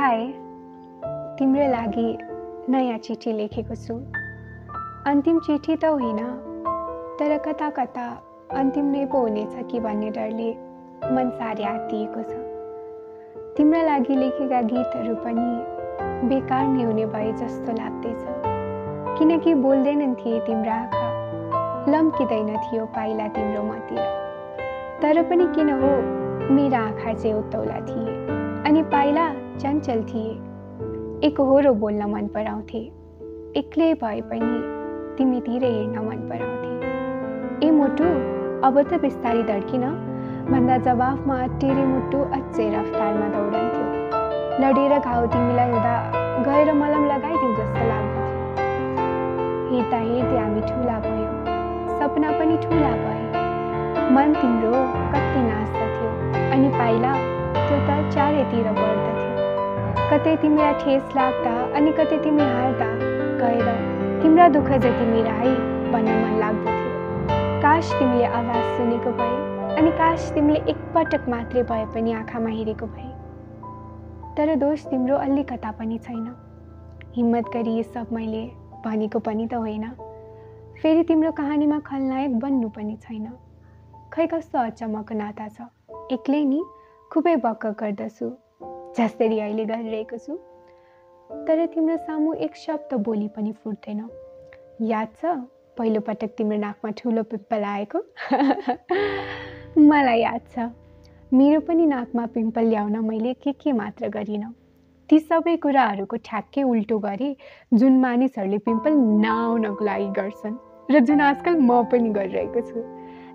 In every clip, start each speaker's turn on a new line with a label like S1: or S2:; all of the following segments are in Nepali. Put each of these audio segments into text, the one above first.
S1: हाई तिम्रो लागि नयाँ चिठी लेखेको छु। अन्तिम चिठी त होइन तर कता कता अन्तिम नै पो हुनेछ कि भन्ने डरले मन साह्रै आत्तिएको छ। तिम्रा लागि लेखेका गीतहरू पनि बेकार नै हुने भए जस्तो लाग्दैछ। किनकि बोल्दैनन् थिए तिम्रा आँखा लम्किँदैन थियो पाइला तिम्रो मतिर। तर पनि किन हो मेरा आँखा चाहिँ उत्तौला थिए। अनि पाइला? चञ्चल थिए एकहोरो बोल्न मन पराउँथे एक्लै भए पनि तिमीतिर हेर्न मन पराउँथे ए मुटु अब त बिस्तारै धड्किन भन्दा जवाफमा अटेरी मुटु अझै रफ्तारमा दौडन्थ्यो लडेर घाउ तिमीलाई हुँदा गएर मलम लगाइदिउँ जस्तो लाग्दथ्यो हेर्दा हेर्दै हामी ठुला भयौँ सपना पनि ठुला भए मन तिम्रो कति नाच्दथ्यो अनि पाइला त्यो त चारैतिर बढ्दथ्यो कतै तिमीलाई ठेस लाग्दा अनि कतै तिमी हार्दा गएर तिम्रा दुःख जति मेरा है भन्न मन लाग्दथ्यो काश तिमीले आवाज सुनेको भए अनि काश तिमीले एकपटक मात्रै भए पनि आँखामा हेरेको भए। तर दोष तिम्रो अलिकता पनि छैन। हिम्मत गरी यो सब मैले भनेको पनि त होइन। फेरि तिम्रो कहानीमा खलनायक बन्नु पनि छैन। खै कस्तो अचम्मको नाता छ। एक्लै नि खुबै बक्क गर्दछु। जसरी अहिले गरिरहेको छु। तर तिम्रो सामु एक शब्द बोली पनि फुट्दैन। याद छ? पहिलोपटक तिम्रो नाकमा ठुलो पिम्पल आएको? मलाई याद छ। मेरो पनि नाकमा पिम्पल ल्याउन मैले के के मात्र गरिनँ। ती सबै कुराहरूको ठ्याक्कै उल्टो गरे जुन मानिसहरूले पिम्पल नआउनको लागि गर्छन् र जुन आजकल म पनि गरिरहेको छु।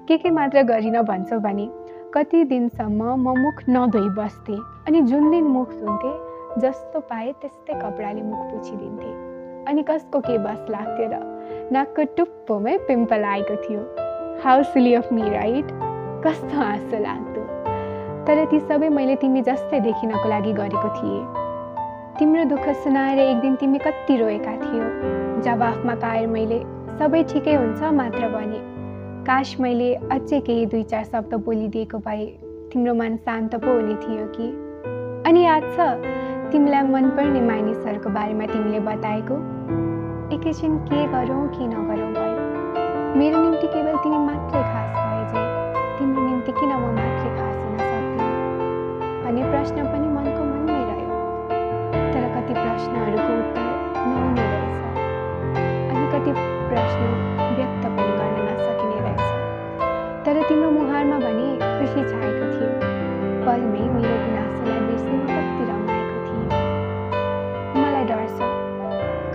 S1: के के मात्र गरिनँ भन्छौ भने कति दिनसम्म म मुख नधोइ बस्थेँ अनि जुन दिन मुख धुन्थेँ जस्तो पाएँ त्यस्तै कपडाले मुख पुछिदिन्थेँ। अनि कसको के बस लाग्थ्यो र नाकको टुप्पोमै पिम्पल आएको थियो। How silly of me right कस्तो हाँसो लाग्दो। तर ती सबै मैले तिमी जस्तै देखिनको लागि गरेको थिएँ। तिम्रो दुःख सुनाएर एक दिन तिमी कति रोएका थियो? जवाफमा पाएर मैले सबै ठिकै हुन्छ मात्र भने। काश मैले अझै केही दुई चार शब्द बोलिदिएको भए तिम्रो मन शान्त पो हुने थियो कि? अनि याद छ तिमीलाई मनपर्ने मानिसहरूको बारेमा तिमीले बताएको? एकैछिन के गरौँ के नगरौँ भयो? मेरो निम्ति केवल तिमी मात्रै खास भए चाहिँ तिम्रो निम्ति किन म मात्रै खास हुन सक्दिनँ? भन्ने प्रश्न पनि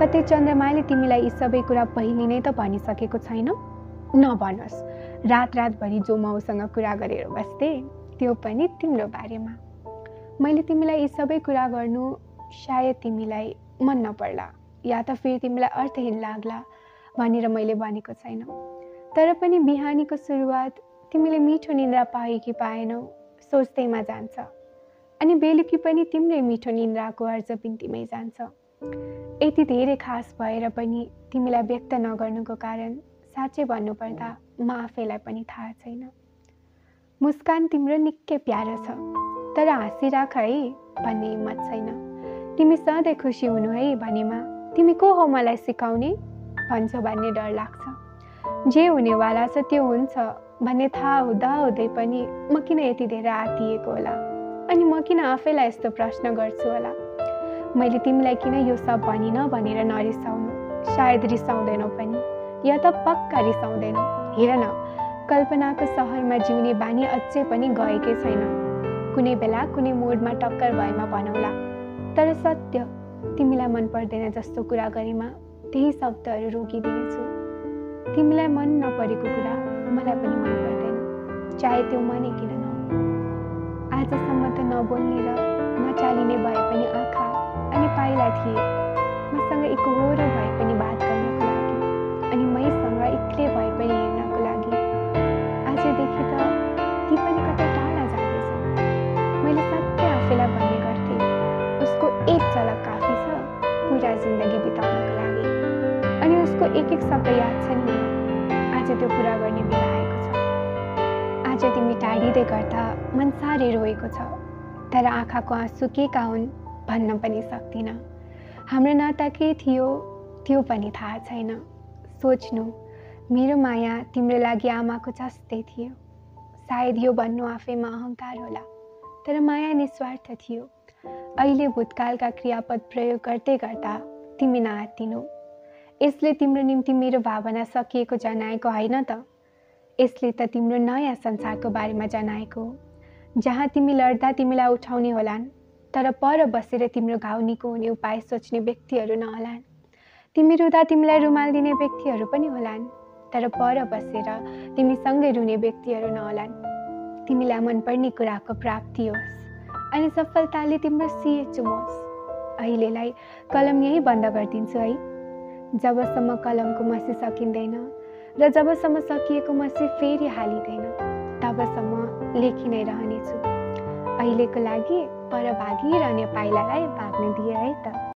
S1: कतै चन्द्रमाले तिमीलाई यी सबै कुरा पहिले नै त भनिसकेको छैन। नभनोस् रात रातभरि जो माउसँग कुरा गरेर बस्थेँ त्यो पनि तिम्रो बारेमा। मैले तिमीलाई यी सबै कुरा गर्नु सायद तिमीलाई मन नपर्ला या त फेरि तिमीलाई अर्थहीन लाग्ला भनेर मैले भनेको छैन। तर पनि बिहानीको सुरुवात तिमीले मिठो निन्द्रा पाए कि पाएनौ सोच्दैमा जान्छ। अनि बेलुकी पनि तिम्रै मिठो निन्द्राको अर्ज बिन्तीमै जान्छ। यति धेरै खास भएर पनि तिमीलाई व्यक्त नगर्नुको कारण साँच्चै भन्नुपर्दा म आफैलाई पनि थाहा छैन। मुस्कान तिम्रो निकै प्यारो छ तर हाँसिराख है भन्ने हिम्मत छैन। तिमी सधैँ खुसी हुनु है भनेमा तिमी को हो मलाई सिकाउने? भन्छौ भन्ने डर लाग्छ। जे हुनेवाला छ त्यो हुन्छ भन्ने थाहा हुँदा हुँदै पनि म किन यति धेरै आतिएको होला? अनि म किन आफैलाई यस्तो प्रश्न गर्छु होला? मैले तिमीलाई किन यो सब भनिनँ भनेर नरिसाउनु? सायद रिसाउँदैनौ पनि। या त पक्का रिसाउँदैनौ? हेर न कल्पनाको सहरमा जिउने बानी अझै पनि गएकै छैन। कुनै बेला कुनै मोडमा टक्कर भएमा भनौला। तर सत्य तिमीलाई मन पर्दैन जस्तो कुरा गरेमा त्यही शब्दहरू रोकिदिनेछु। तिमीलाई मन नपरेको कुरा मलाई पनि मन पर्दैन। चाहे त्यो मनै किन नहो आजसम्म त नबोल्ने र नचालिने भए पनि आँखा थिए मसँग एकहोरो भए पनि बात गर्नको लागि अनि मैसँग एक्लै भए पनि हेर्नको लागि आजदेखि त ती पनि कतै टाढा जाँदैछ मैले सत्य आफैलाई भन्ने गर्थेँ उसको एक झलक काफी छ पुरा जिन्दगी बिताउनको लागि अनि उसको एक एक शब्द याद छ नि त्यो पुरा गर्ने बेला आएको छ आज तिमी टाढिँदै गर्दा मन साह्रै रोएको छ तर आँखाको आँसु के का हुन् भन्न पनि सक्दिनँ। हाम्रो नाता के थियो त्यो पनि थाहा छैन। सोच्नु मेरो माया तिम्रो लागि आमाको जस्तै थियो। सायद यो भन्नु आफैमा अहङ्कार होला तर माया निस्वार्थ थियो। अहिले भूतकालका क्रियापद प्रयोग गर्दै गर्दा तिमी नआत्तिनु यसले तिम्रो निम्ति मेरो भावना सकिएको जनाएको होइन त। यसले त तिम्रो नयाँ संसारको बारेमा जनाएको जहाँ तिमी लड्दा तिमीलाई उठाउने होलान् तर पर बसेर तिम्रो घाउ निको हुने उपाय सोच्ने व्यक्तिहरू नहोलान्। तिमी रुँदा तिमीलाई रुमाल दिने व्यक्तिहरू पनि होलान् तर पर बसेर तिमीसँगै रुने व्यक्तिहरू नहोलान्। तिमीलाई मनपर्ने कुराको प्राप्ति होस् अनि सफलताले तिम्रो सिए चुमोस्। अहिलेलाई कलम यहीँ बन्द गरिदिन्छु है। जबसम्म कलमको मसी सकिँदैन र जबसम्म सकिएको मसी फेरि हालिँदैन तबसम्म लेखि नै रहनेछु। अहिलेको लागि पर भागिरहने पाइलालाई भाग्न दिए है त।